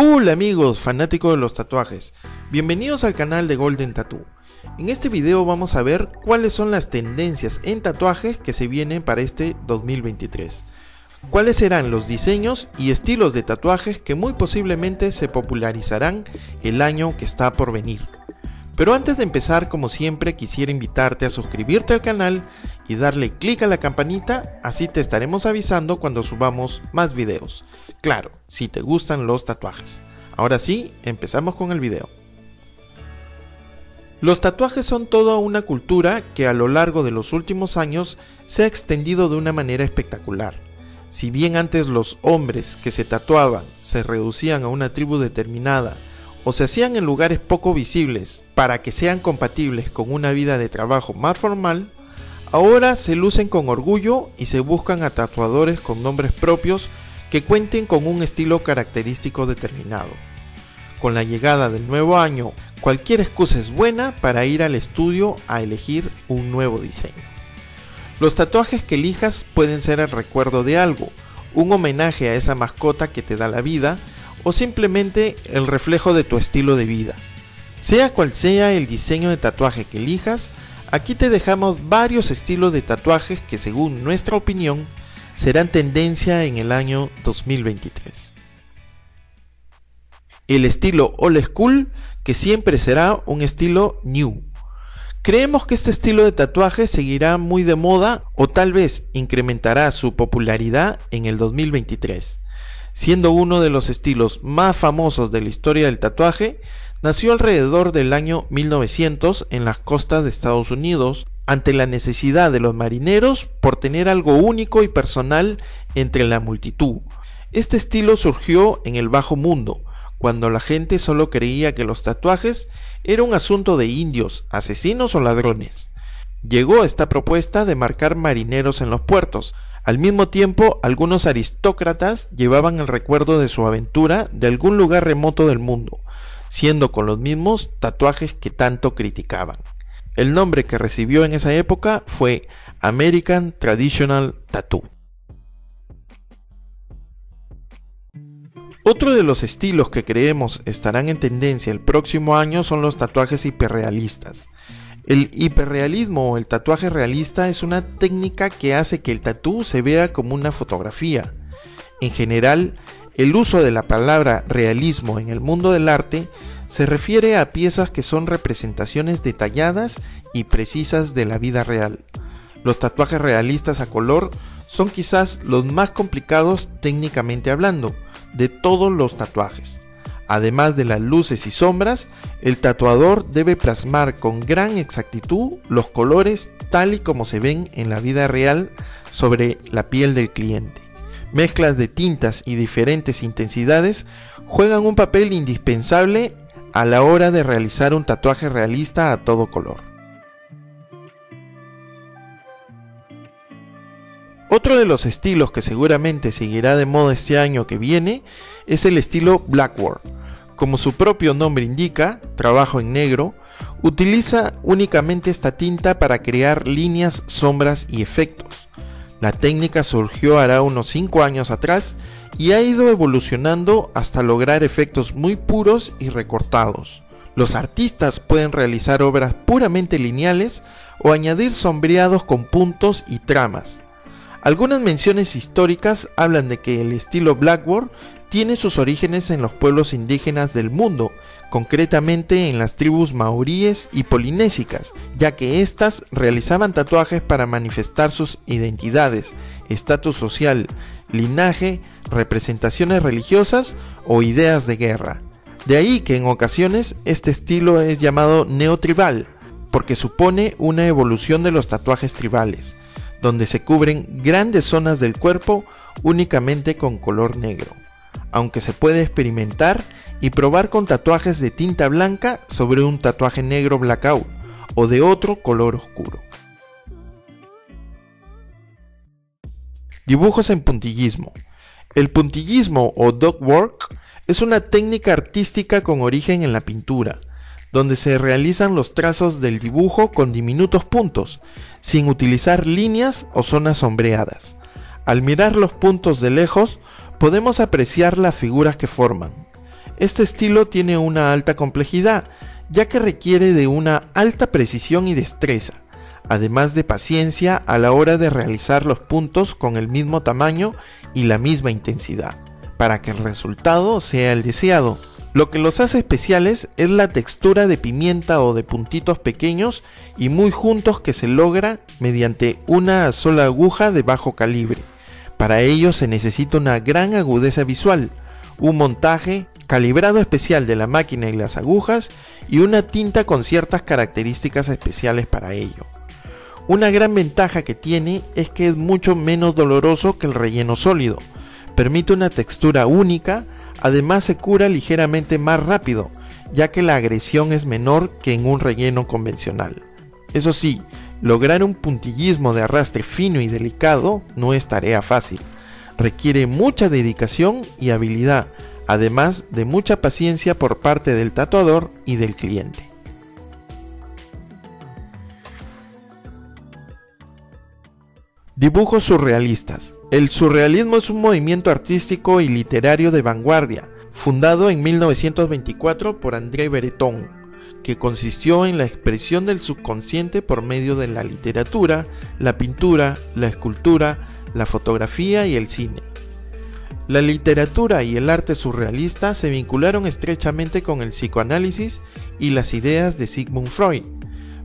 Hola amigos fanáticos de los tatuajes, bienvenidos al canal de Golden Tattoo. En este video vamos a ver cuáles son las tendencias en tatuajes que se vienen para este 2023. Cuáles serán los diseños y estilos de tatuajes que muy posiblemente se popularizarán el año que está por venir. Pero antes de empezar, como siempre, quisiera invitarte a suscribirte al canal y darle clic a la campanita, así te estaremos avisando cuando subamos más videos. Claro, si te gustan los tatuajes. Ahora sí, empezamos con el video. Los tatuajes son toda una cultura que a lo largo de los últimos años se ha extendido de una manera espectacular. Si bien antes los hombres que se tatuaban se reducían a una tribu determinada o se hacían en lugares poco visibles para que sean compatibles con una vida de trabajo más formal, ahora se lucen con orgullo y se buscan a tatuadores con nombres propios que cuenten con un estilo característico determinado. Con la llegada del nuevo año, cualquier excusa es buena para ir al estudio a elegir un nuevo diseño. Los tatuajes que elijas pueden ser el recuerdo de algo, un homenaje a esa mascota que te da la vida, o simplemente el reflejo de tu estilo de vida. Sea cual sea el diseño de tatuaje que elijas, aquí te dejamos varios estilos de tatuajes que según nuestra opinión serán tendencia en el año 2023. El estilo old school que siempre será un estilo new. Creemos que este estilo de tatuaje seguirá muy de moda o tal vez incrementará su popularidad en el 2023 siendo uno de los estilos más famosos de la historia del tatuaje, nació alrededor del año 1900 en las costas de Estados Unidos ante la necesidad de los marineros por tener algo único y personal entre la multitud. Este estilo surgió en el bajo mundo, cuando la gente solo creía que los tatuajes era un asunto de indios, asesinos o ladrones. Llegó esta propuesta de marcar marineros en los puertos, al mismo tiempo, algunos aristócratas llevaban el recuerdo de su aventura de algún lugar remoto del mundo, siendo con los mismos tatuajes que tanto criticaban. El nombre que recibió en esa época fue American Traditional Tattoo. Otro de los estilos que creemos estarán en tendencia el próximo año son los tatuajes hiperrealistas. El hiperrealismo o el tatuaje realista es una técnica que hace que el tatú se vea como una fotografía. En general, el uso de la palabra realismo en el mundo del arte se refiere a piezas que son representaciones detalladas y precisas de la vida real. Los tatuajes realistas a color son quizás los más complicados técnicamente hablando de todos los tatuajes. Además de las luces y sombras, el tatuador debe plasmar con gran exactitud los colores tal y como se ven en la vida real sobre la piel del cliente. Mezclas de tintas y diferentes intensidades juegan un papel indispensable a la hora de realizar un tatuaje realista a todo color. Otro de los estilos que seguramente seguirá de moda este año que viene es el estilo Blackboard como su propio nombre indica, trabajo en negro, utiliza únicamente esta tinta para crear líneas, sombras y efectos. La técnica surgió hará unos 5 años atrás y ha ido evolucionando hasta lograr efectos muy puros y recortados. Los artistas pueden realizar obras puramente lineales o añadir sombreados con puntos y tramas. Algunas menciones históricas hablan de que el estilo Blackboard tiene sus orígenes en los pueblos indígenas del mundo, concretamente en las tribus maoríes y polinésicas, ya que éstas realizaban tatuajes para manifestar sus identidades, estatus social, linaje, representaciones religiosas o ideas de guerra. De ahí que en ocasiones este estilo es llamado neotribal, porque supone una evolución de los tatuajes tribales, donde se cubren grandes zonas del cuerpo únicamente con color negro aunque se puede experimentar y probar con tatuajes de tinta blanca sobre un tatuaje negro blackout o de otro color oscuro. Dibujos en puntillismo. El puntillismo o dog work es una técnica artística con origen en la pintura, donde se realizan los trazos del dibujo con diminutos puntos, sin utilizar líneas o zonas sombreadas. Al mirar los puntos de lejos, podemos apreciar las figuras que forman. Este estilo tiene una alta complejidad, ya que requiere de una alta precisión y destreza, además de paciencia a la hora de realizar los puntos con el mismo tamaño y la misma intensidad, para que el resultado sea el deseado. Lo que los hace especiales es la textura de pimienta o de puntitos pequeños y muy juntos que se logra mediante una sola aguja de bajo calibre. Para ello se necesita una gran agudeza visual, un montaje calibrado especial de la máquina y las agujas y una tinta con ciertas características especiales para ello. Una gran ventaja que tiene es que es mucho menos doloroso que el relleno sólido. Permite una textura única, además se cura ligeramente más rápido, ya que la agresión es menor que en un relleno convencional. Eso sí, lograr un puntillismo de arrastre fino y delicado no es tarea fácil. Requiere mucha dedicación y habilidad, además de mucha paciencia por parte del tatuador y del cliente. Dibujos surrealistas. El surrealismo es un movimiento artístico y literario de vanguardia, fundado en 1924 por André Breton, que consistió en la expresión del subconsciente por medio de la literatura, la pintura, la escultura, la fotografía y el cine. La literatura y el arte surrealista se vincularon estrechamente con el psicoanálisis y las ideas de Sigmund Freud,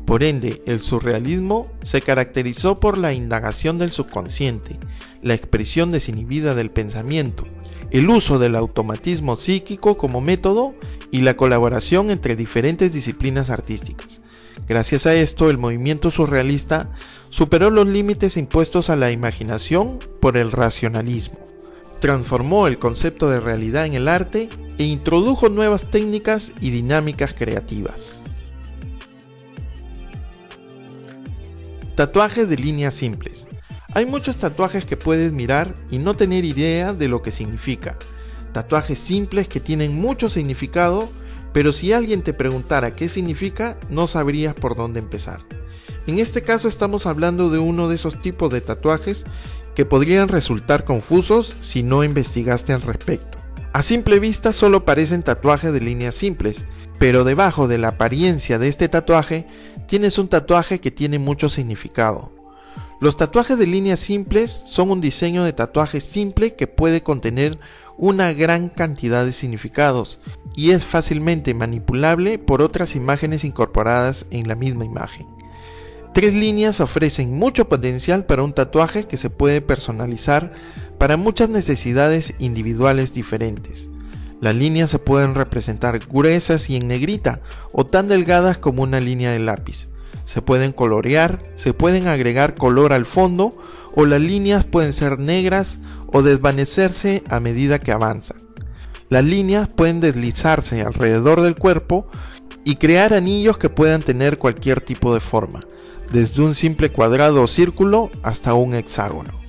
por ende, el surrealismo se caracterizó por la indagación del subconsciente, la expresión desinhibida del pensamiento, el uso del automatismo psíquico como método y la colaboración entre diferentes disciplinas artísticas. Gracias a esto, el movimiento surrealista superó los límites impuestos a la imaginación por el racionalismo, transformó el concepto de realidad en el arte e introdujo nuevas técnicas y dinámicas creativas. Tatuajes de líneas simples. Hay muchos tatuajes que puedes mirar y no tener idea de lo que significa. Tatuajes simples que tienen mucho significado, pero si alguien te preguntara qué significa, no sabrías por dónde empezar. En este caso estamos hablando de uno de esos tipos de tatuajes que podrían resultar confusos si no investigaste al respecto. A simple vista solo parecen tatuajes de líneas simples, pero debajo de la apariencia de este tatuaje tienes un tatuaje que tiene mucho significado. Los tatuajes de líneas simples son un diseño de tatuaje simple que puede contener una gran cantidad de significados y es fácilmente manipulable por otras imágenes incorporadas en la misma imagen. Tres líneas ofrecen mucho potencial para un tatuaje que se puede personalizar para muchas necesidades individuales diferentes. Las líneas se pueden representar gruesas y en negrita o tan delgadas como una línea de lápiz. Se pueden colorear, se pueden agregar color al fondo o las líneas pueden ser negras o desvanecerse a medida que avanzan. Las líneas pueden deslizarse alrededor del cuerpo y crear anillos que puedan tener cualquier tipo de forma, desde un simple cuadrado o círculo hasta un hexágono.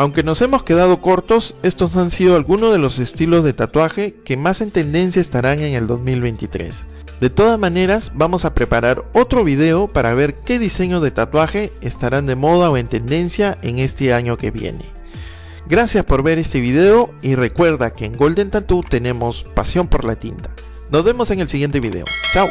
Aunque nos hemos quedado cortos, estos han sido algunos de los estilos de tatuaje que más en tendencia estarán en el 2023. De todas maneras, vamos a preparar otro video para ver qué diseños de tatuaje estarán de moda o en tendencia en este año que viene. Gracias por ver este video y recuerda que en Golden Tattoo tenemos pasión por la tinta. Nos vemos en el siguiente video. Chao.